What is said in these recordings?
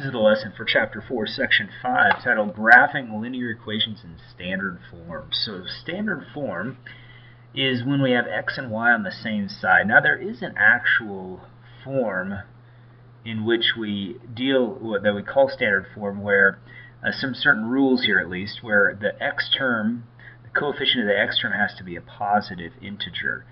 This is the lesson for Chapter 4, Section 5, titled Graphing Linear Equations in Standard Form. So standard form is when we have x and y on the same side. Now there is an actual form in which we deal, that we call standard form, where uh, some certain rules here at least, where the x term, the coefficient of the x term has to be a positive integer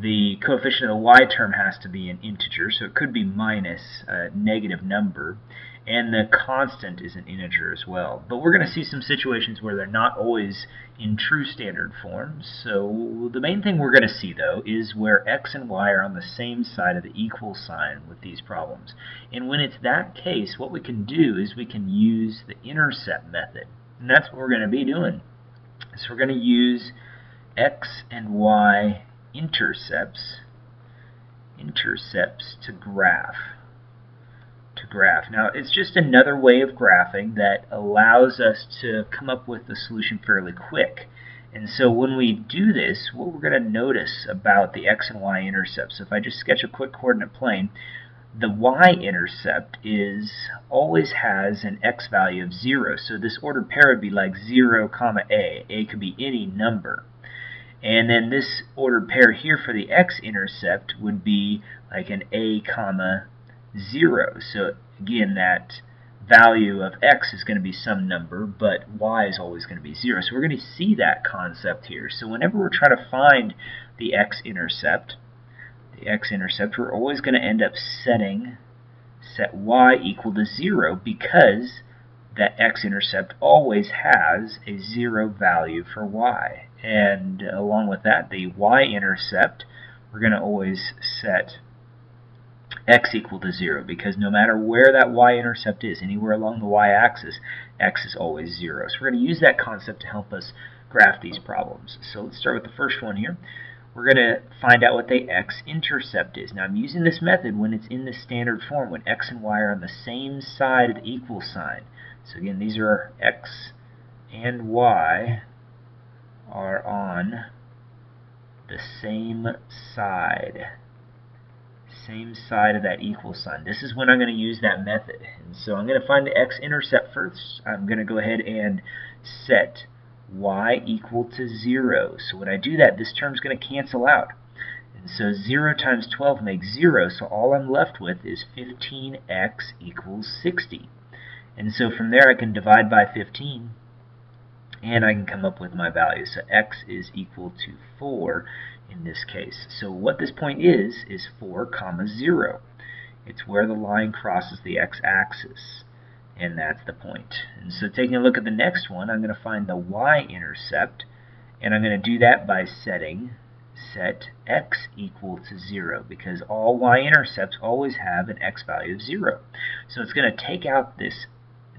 the coefficient of the y term has to be an integer, so it could be minus a negative number, and the constant is an integer as well. But we're going to see some situations where they're not always in true standard form. So the main thing we're going to see, though, is where x and y are on the same side of the equal sign with these problems. And when it's that case, what we can do is we can use the intercept method. And that's what we're going to be doing. So we're going to use x and y intercepts intercepts to graph to graph. Now it's just another way of graphing that allows us to come up with the solution fairly quick. And so when we do this, what we're going to notice about the x and y intercepts, if I just sketch a quick coordinate plane, the y-intercept is always has an x value of 0. So this ordered pair would be like 0, comma a. a could be any number. And then this ordered pair here for the x-intercept would be like an a comma 0. So again, that value of x is going to be some number, but y is always going to be 0. So we're going to see that concept here. So whenever we're trying to find the x-intercept, the x-intercept, we're always going to end up setting set y equal to 0 because that x-intercept always has a 0 value for y. And along with that, the y-intercept, we're going to always set x equal to 0 because no matter where that y-intercept is, anywhere along the y-axis, x is always 0. So we're going to use that concept to help us graph these problems. So let's start with the first one here. We're going to find out what the x-intercept is. Now I'm using this method when it's in the standard form, when x and y are on the same side of the equal sign. So again, these are x and y are on the same side. Same side of that equal sign. This is when I'm going to use that method. And so I'm going to find the x-intercept first. I'm going to go ahead and set y equal to 0. So when I do that, this term is going to cancel out. And so 0 times 12 makes 0, so all I'm left with is 15x equals 60. And so from there I can divide by 15 and I can come up with my value. So x is equal to 4 in this case. So what this point is, is 4 comma 0. It's where the line crosses the x-axis. And that's the point. And so taking a look at the next one, I'm going to find the y-intercept. And I'm going to do that by setting set x equal to 0 because all y-intercepts always have an x value of 0. So it's going to take out this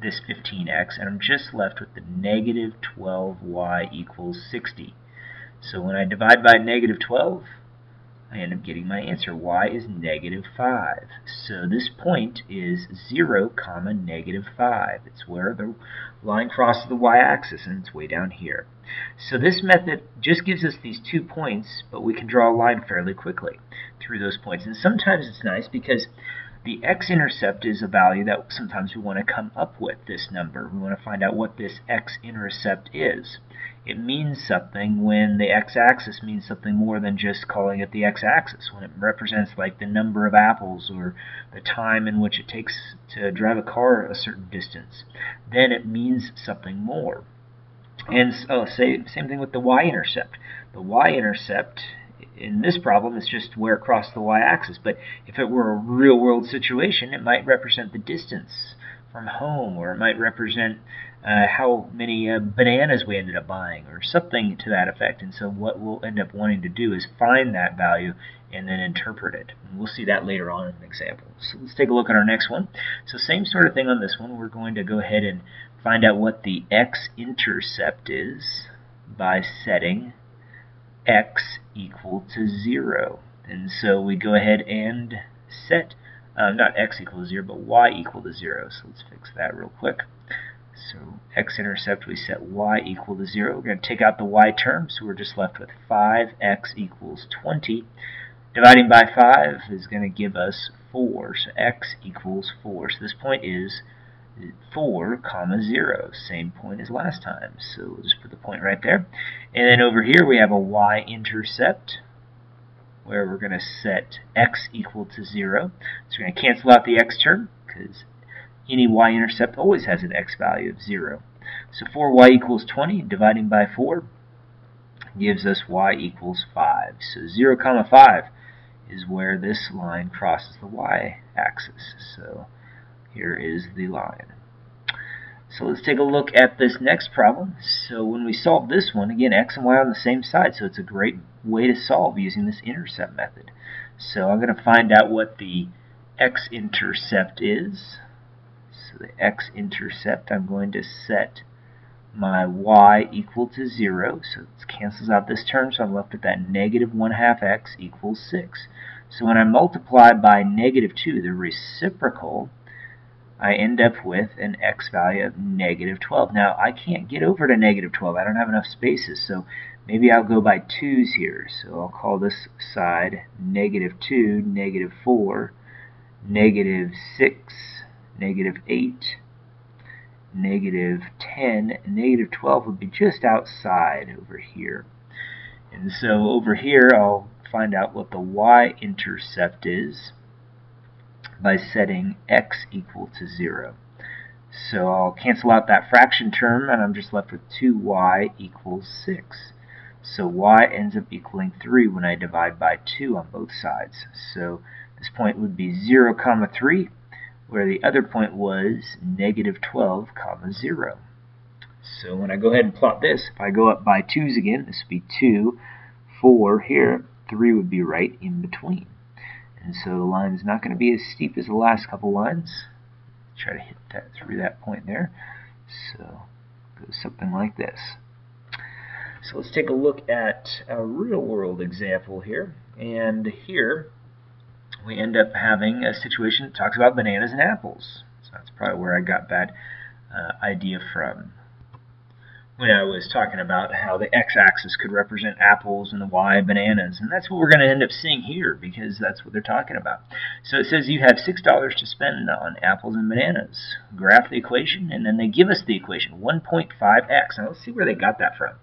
this 15x, and I'm just left with the negative 12y equals 60. So when I divide by negative 12, I end up getting my answer. y is negative 5. So this point is 0, comma, negative 5. It's where the line crosses the y-axis, and it's way down here. So this method just gives us these two points, but we can draw a line fairly quickly through those points. And sometimes it's nice because the x-intercept is a value that sometimes we want to come up with this number. We want to find out what this x-intercept is. It means something when the x-axis means something more than just calling it the x-axis. When it represents like the number of apples or the time in which it takes to drive a car a certain distance, then it means something more. And oh, same thing with the y-intercept. The y-intercept in this problem, it's just where it crossed the y-axis. But if it were a real-world situation, it might represent the distance from home, or it might represent uh, how many uh, bananas we ended up buying, or something to that effect. And so what we'll end up wanting to do is find that value and then interpret it. And we'll see that later on in an example. So let's take a look at our next one. So same sort of thing on this one. We're going to go ahead and find out what the x-intercept is by setting x equal to 0. And so we go ahead and set, uh, not x equal to 0, but y equal to 0. So let's fix that real quick. So x-intercept, we set y equal to 0. We're going to take out the y term, so we're just left with 5x equals 20. Dividing by 5 is going to give us 4. So x equals 4. So this point is 4 comma 0. Same point as last time. So we'll just put the point right there. And then over here we have a y-intercept where we're going to set x equal to 0. So we're going to cancel out the x term because any y-intercept always has an x value of 0. So 4y equals 20, dividing by 4 gives us y equals 5. So 0 comma 5 is where this line crosses the y-axis. So here is the line. So let's take a look at this next problem. So when we solve this one, again, x and y on the same side, so it's a great way to solve using this intercept method. So I'm going to find out what the x-intercept is. So the x-intercept, I'm going to set my y equal to 0, so it cancels out this term, so I'm left with that negative 1 half x equals 6. So when I multiply by negative 2, the reciprocal, I end up with an x value of negative 12. Now, I can't get over to negative 12. I don't have enough spaces, so maybe I'll go by 2's here. So I'll call this side negative 2, negative 4, negative 6, negative 8, negative 10, negative 12 would be just outside over here. And so over here, I'll find out what the y-intercept is by setting x equal to 0. So I'll cancel out that fraction term, and I'm just left with 2y equals 6. So y ends up equaling 3 when I divide by 2 on both sides. So this point would be 0 comma 3, where the other point was negative 12 comma 0. So when I go ahead and plot this, if I go up by 2's again, this would be 2, 4 here, 3 would be right in between. And so the line is not going to be as steep as the last couple lines. Try to hit that through that point there. So goes something like this. So let's take a look at a real world example here. And here we end up having a situation that talks about bananas and apples. So that's probably where I got that uh, idea from when I was talking about how the x-axis could represent apples and the y bananas. And that's what we're going to end up seeing here because that's what they're talking about. So it says you have $6 to spend on apples and bananas. Graph the equation, and then they give us the equation, 1.5x. Now let's see where they got that from.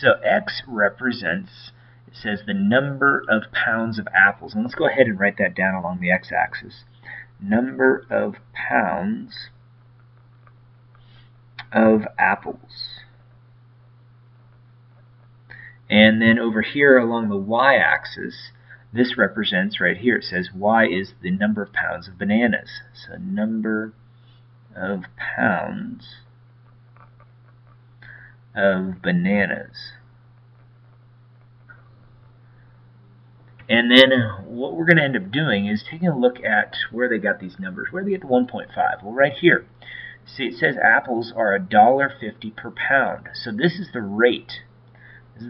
So x represents, it says the number of pounds of apples. And let's go ahead and write that down along the x-axis. Number of pounds of apples. And then over here along the y-axis, this represents right here, it says y is the number of pounds of bananas. So number of pounds of bananas. And then what we're going to end up doing is taking a look at where they got these numbers. Where they get the 1.5? Well, right here. See, it says apples are $1.50 per pound. So this is the rate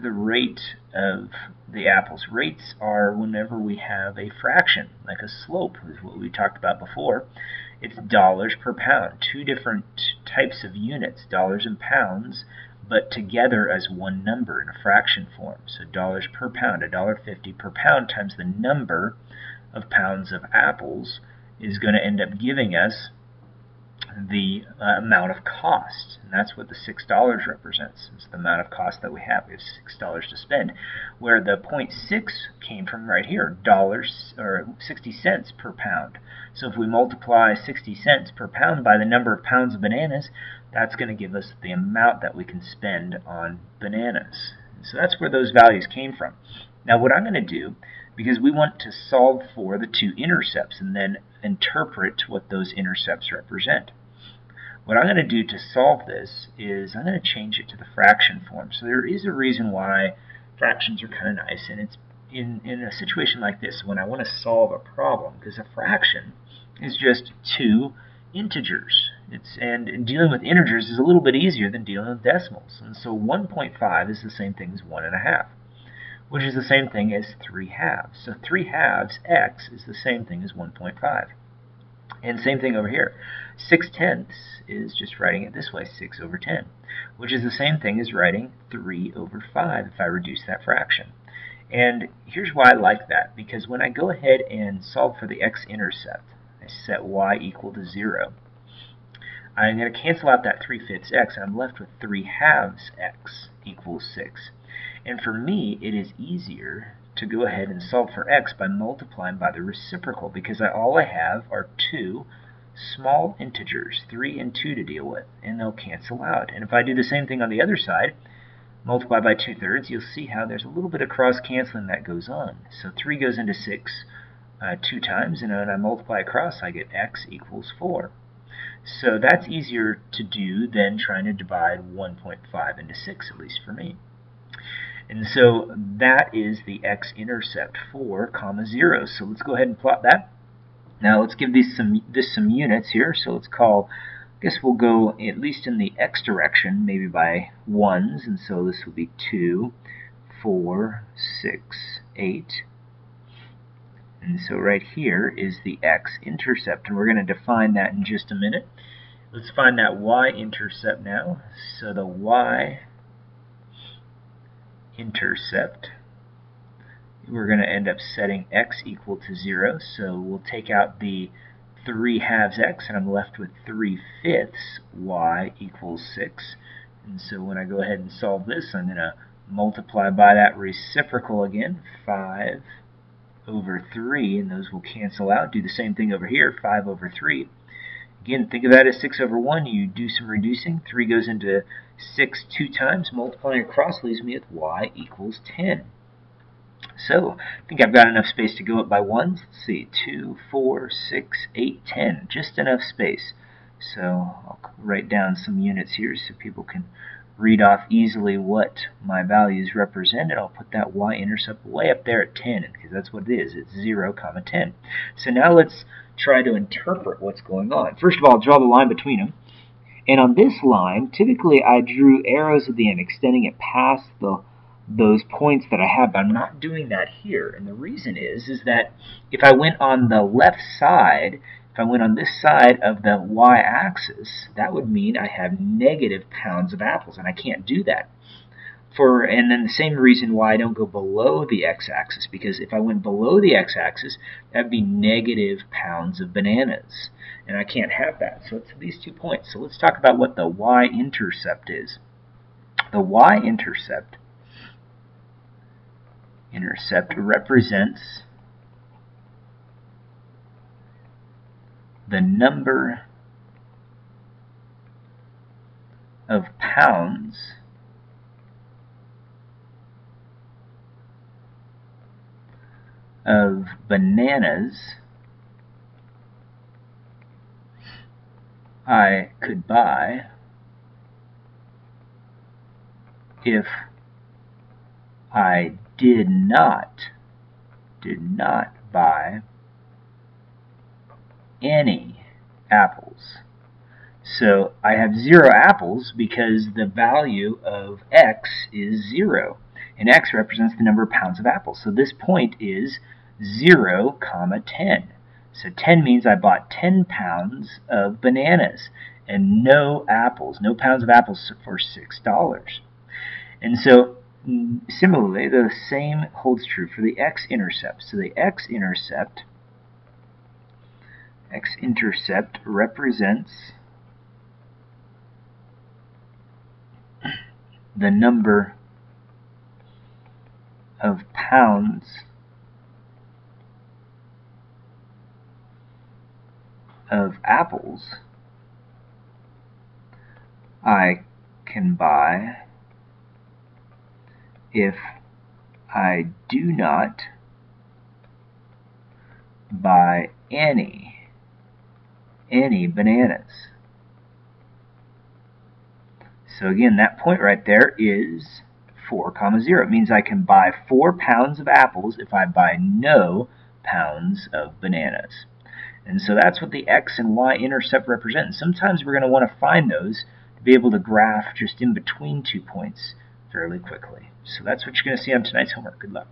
the rate of the apples. Rates are whenever we have a fraction, like a slope, is what we talked about before. It's dollars per pound. Two different types of units, dollars and pounds, but together as one number in a fraction form. So dollars per pound, a dollar fifty per pound times the number of pounds of apples is going to end up giving us the uh, amount of cost. And that's what the $6 represents. It's the amount of cost that we have. We have $6 to spend. Where the 0.6 came from right here, dollars or 60 cents per pound. So if we multiply 60 cents per pound by the number of pounds of bananas, that's going to give us the amount that we can spend on bananas. So that's where those values came from. Now what I'm going to do, because we want to solve for the two intercepts and then interpret what those intercepts represent. What I'm going to do to solve this is I'm going to change it to the fraction form. So there is a reason why fractions are kind of nice, and it's in, in a situation like this when I want to solve a problem, because a fraction is just two integers. It's, and dealing with integers is a little bit easier than dealing with decimals. And so 1.5 is the same thing as 1 and a half, which is the same thing as 3 halves. So 3 halves x is the same thing as 1.5. And same thing over here. 6 tenths is just writing it this way, 6 over 10, which is the same thing as writing 3 over 5 if I reduce that fraction. And here's why I like that, because when I go ahead and solve for the x-intercept, I set y equal to 0. I'm going to cancel out that 3 fifths x, and I'm left with 3 halves x equals 6. And for me, it is easier to go ahead and solve for x by multiplying by the reciprocal, because I, all I have are two small integers, 3 and 2 to deal with, and they'll cancel out. And if I do the same thing on the other side, multiply by 2 thirds, you'll see how there's a little bit of cross-canceling that goes on. So 3 goes into 6 uh, two times, and when I multiply across, I get x equals 4. So that's easier to do than trying to divide 1.5 into 6, at least for me. And so that is the x-intercept 4 comma 0. So let's go ahead and plot that. Now let's give these some this some units here. So let's call, I guess we'll go at least in the x direction, maybe by ones. And so this will be 2, 4, 6, 8. And so right here is the x-intercept, and we're going to define that in just a minute. Let's find that y-intercept now. So the y-intercept, we're going to end up setting x equal to 0. So we'll take out the 3 halves x, and I'm left with 3 fifths y equals 6. And so when I go ahead and solve this, I'm going to multiply by that reciprocal again, 5 over 3, and those will cancel out. Do the same thing over here, 5 over 3. Again, think of that as 6 over 1. You do some reducing. 3 goes into 6 two times. Multiplying across leaves me with y equals 10. So, I think I've got enough space to go up by 1s. Let's see, 2, 4, 6, 8, 10. Just enough space. So, I'll write down some units here so people can read off easily what my values represent, and I'll put that y-intercept way up there at 10, because that's what it is. It's 0, comma 10. So now let's try to interpret what's going on. First of all, I'll draw the line between them. And on this line, typically I drew arrows at the end, extending it past the those points that I have, but I'm not doing that here. And the reason is, is that if I went on the left side if I went on this side of the y-axis, that would mean I have negative pounds of apples, and I can't do that. For And then the same reason why I don't go below the x-axis, because if I went below the x-axis, that would be negative pounds of bananas, and I can't have that. So it's these two points. So let's talk about what the y-intercept is. The y-intercept intercept represents the number of pounds of bananas I could buy if I did not did not buy any apples. So I have zero apples because the value of x is zero. And x represents the number of pounds of apples. So this point is 0, comma 10. So 10 means I bought 10 pounds of bananas and no apples, no pounds of apples for $6. And so mm, similarly, the same holds true for the x-intercept. So the x-intercept x-intercept represents the number of pounds of apples I can buy if I do not buy any any bananas. So again, that point right there is 4 comma 0. It means I can buy 4 pounds of apples if I buy no pounds of bananas. And so that's what the x and y intercept represent. And sometimes we're going to want to find those to be able to graph just in between two points fairly quickly. So that's what you're going to see on tonight's homework. Good luck.